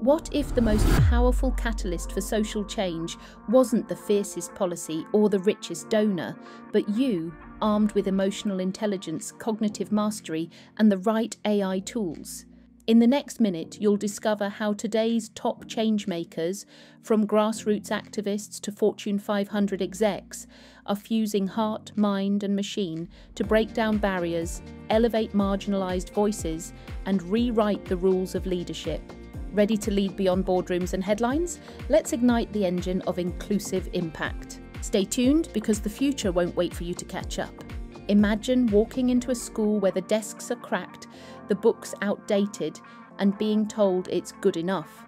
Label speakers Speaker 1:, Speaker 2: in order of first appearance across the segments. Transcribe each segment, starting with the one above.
Speaker 1: What if the most powerful catalyst for social change wasn't the fiercest policy or the richest donor, but you, armed with emotional intelligence, cognitive mastery, and the right AI tools? In the next minute, you'll discover how today's top changemakers, from grassroots activists to Fortune 500 execs, are fusing heart, mind, and machine to break down barriers, elevate marginalised voices, and rewrite the rules of leadership. Ready to lead beyond boardrooms and headlines? Let's ignite the engine of inclusive impact. Stay tuned because the future won't wait for you to catch up. Imagine walking into a school where the desks are cracked, the books outdated, and being told it's good enough.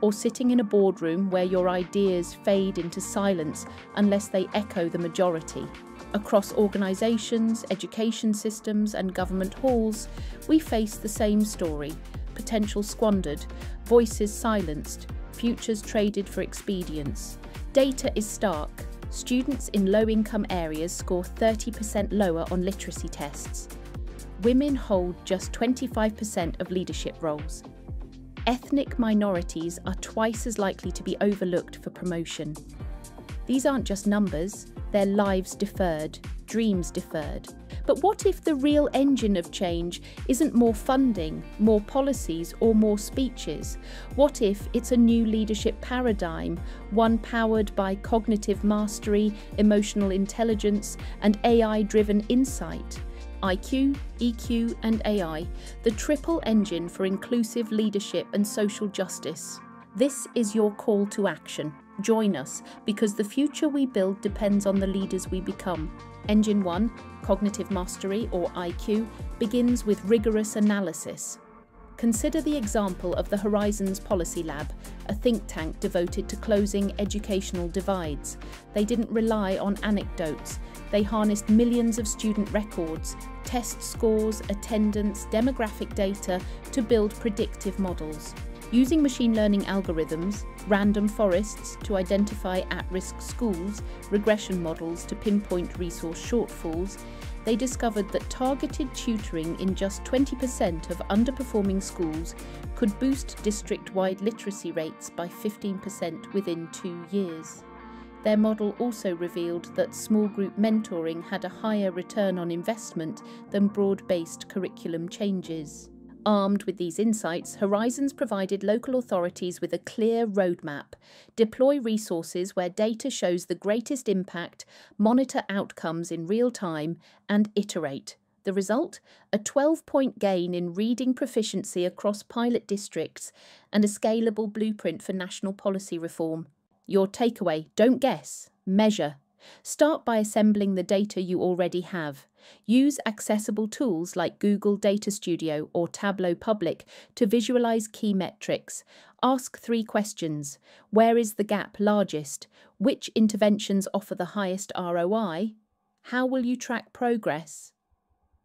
Speaker 1: Or sitting in a boardroom where your ideas fade into silence unless they echo the majority. Across organisations, education systems, and government halls, we face the same story potential squandered, voices silenced, futures traded for expedience. Data is stark. Students in low income areas score 30% lower on literacy tests. Women hold just 25% of leadership roles. Ethnic minorities are twice as likely to be overlooked for promotion. These aren't just numbers, they're lives deferred, dreams deferred. But what if the real engine of change isn't more funding, more policies, or more speeches? What if it's a new leadership paradigm, one powered by cognitive mastery, emotional intelligence, and AI driven insight? IQ, EQ, and AI, the triple engine for inclusive leadership and social justice. This is your call to action. Join us because the future we build depends on the leaders we become. Engine 1, Cognitive Mastery or IQ, begins with rigorous analysis. Consider the example of the Horizons Policy Lab, a think tank devoted to closing educational divides. They didn't rely on anecdotes, they harnessed millions of student records, test scores, attendance, demographic data to build predictive models. Using machine learning algorithms, random forests to identify at risk schools, regression models to pinpoint resource shortfalls, they discovered that targeted tutoring in just 20% of underperforming schools could boost district wide literacy rates by 15% within two years. Their model also revealed that small group mentoring had a higher return on investment than broad based curriculum changes. Armed with these insights, Horizons provided local authorities with a clear roadmap, deploy resources where data shows the greatest impact, monitor outcomes in real time, and iterate. The result? A 12 point gain in reading proficiency across pilot districts and a scalable blueprint for national policy reform. Your takeaway don't guess, measure. Start by assembling the data you already have. Use accessible tools like Google Data Studio or Tableau Public to visualize key metrics. Ask three questions Where is the gap largest? Which interventions offer the highest ROI? How will you track progress?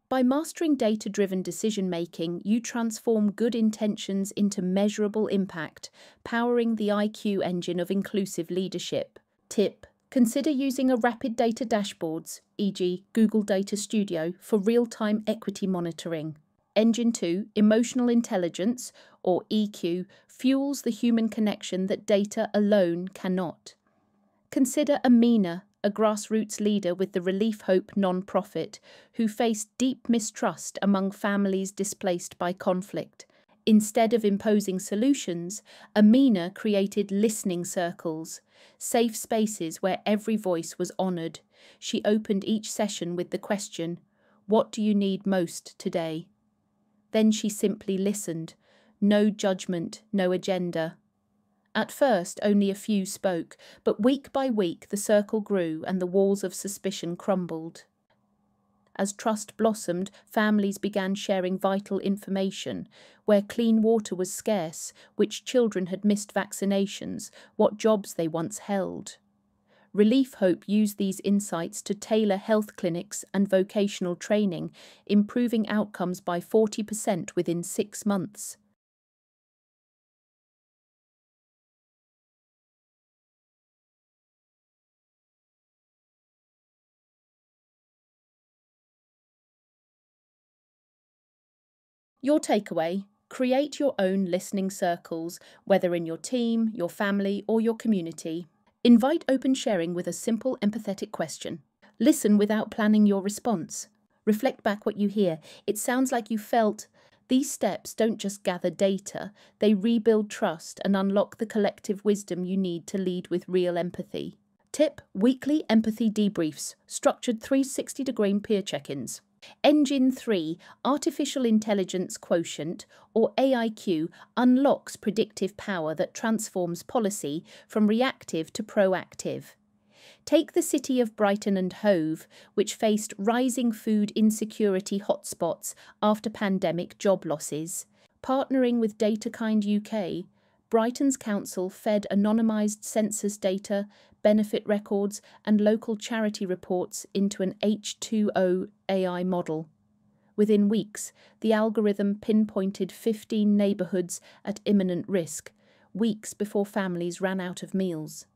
Speaker 1: By mastering data driven decision making, you transform good intentions into measurable impact, powering the IQ engine of inclusive leadership. Tip Consider using a rapid data dashboards, e.g., Google Data Studio, for real time equity monitoring. Engine 2, Emotional Intelligence, or EQ, fuels the human connection that data alone cannot. Consider Amina, a grassroots leader with the Relief Hope non-profit, who faced deep mistrust among families displaced by conflict. Instead of imposing solutions, Amina created listening circles, safe spaces where every voice was honoured. She opened each session with the question, What do you need most today? Then she simply listened. No judgment, no agenda. At first, only a few spoke, but week by week the circle grew and the walls of suspicion crumbled. As trust blossomed, families began sharing vital information where clean water was scarce, which children had missed vaccinations, what jobs they once held. Relief Hope used these insights to tailor health clinics and vocational training, improving outcomes by 40% within six months. Your takeaway Create your own listening circles, whether in your team, your family, or your community. Invite open sharing with a simple, empathetic question. Listen without planning your response. Reflect back what you hear. It sounds like you felt. These steps don't just gather data, they rebuild trust and unlock the collective wisdom you need to lead with real empathy. Tip Weekly Empathy Debriefs, structured 360 degree peer check ins. Engine 3 Artificial Intelligence Quotient, or AIQ, unlocks predictive power that transforms policy from reactive to proactive. Take the city of Brighton and Hove, which faced rising food insecurity hotspots after pandemic job losses. Partnering with DataKind UK, Brighton's council fed anonymised census data, benefit records, and local charity reports into an H2O AI model. Within weeks, the algorithm pinpointed 15 neighbourhoods at imminent risk, weeks before families ran out of meals.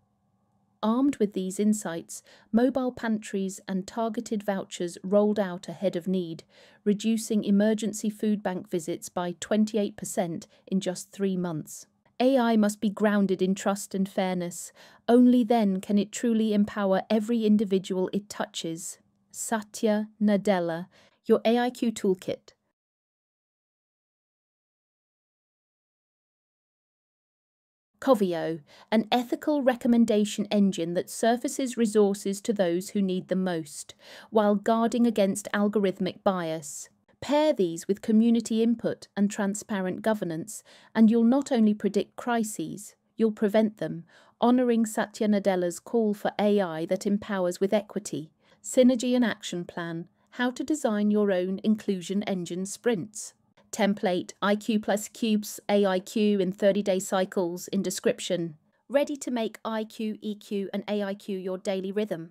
Speaker 1: Armed with these insights, mobile pantries and targeted vouchers rolled out ahead of need, reducing emergency food bank visits by 28% in just three months. AI must be grounded in trust and fairness. Only then can it truly empower every individual it touches. Satya Nadella, your AIQ Toolkit. Covio, an ethical recommendation engine that surfaces resources to those who need them most, while guarding against algorithmic bias. Pair these with community input and transparent governance, and you'll not only predict crises, you'll prevent them, honouring Satya Nadella's call for AI that empowers with equity, synergy and action plan, how to design your own inclusion engine sprints. Template IQ plus cubes AIQ in 30 day cycles in description. Ready to make IQ, EQ, and AIQ your daily rhythm.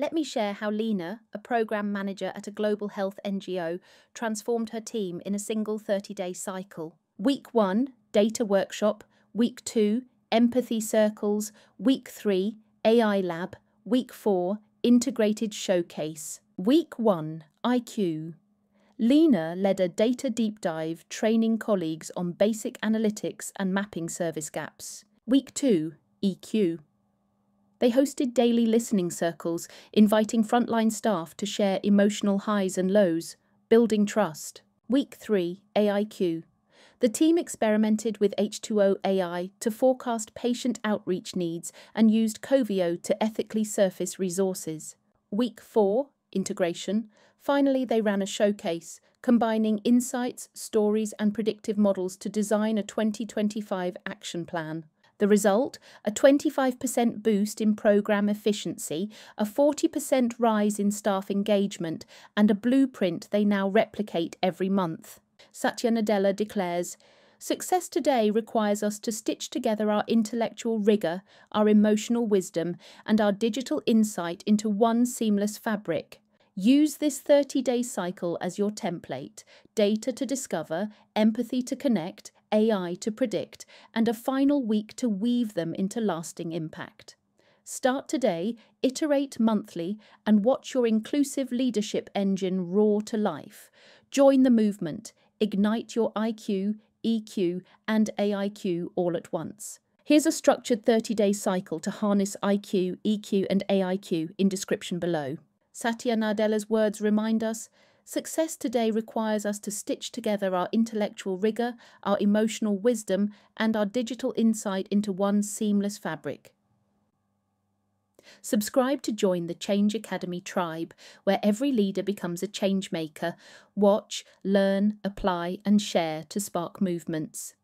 Speaker 1: Let me share how Lena, a program manager at a global health NGO, transformed her team in a single 30 day cycle. Week 1, data workshop. Week 2, empathy circles. Week 3, AI lab. Week 4, integrated showcase. Week 1, IQ. Lena led a data deep dive training colleagues on basic analytics and mapping service gaps. Week 2, EQ. They hosted daily listening circles, inviting frontline staff to share emotional highs and lows, building trust. Week 3 AIQ. The team experimented with H2O AI to forecast patient outreach needs and used Covio to ethically surface resources. Week 4 Integration. Finally, they ran a showcase, combining insights, stories, and predictive models to design a 2025 action plan. The result a 25% boost in programme efficiency, a 40% rise in staff engagement, and a blueprint they now replicate every month. Satya Nadella declares Success today requires us to stitch together our intellectual rigour, our emotional wisdom, and our digital insight into one seamless fabric. Use this 30 day cycle as your template data to discover, empathy to connect, AI to predict, and a final week to weave them into lasting impact. Start today, iterate monthly, and watch your inclusive leadership engine roar to life. Join the movement, ignite your IQ, EQ, and AIQ all at once. Here's a structured 30 day cycle to harness IQ, EQ, and AIQ in description below. Satya Nadella's words remind us success today requires us to stitch together our intellectual rigour, our emotional wisdom, and our digital insight into one seamless fabric. Subscribe to join the Change Academy tribe, where every leader becomes a change maker. Watch, learn, apply, and share to spark movements.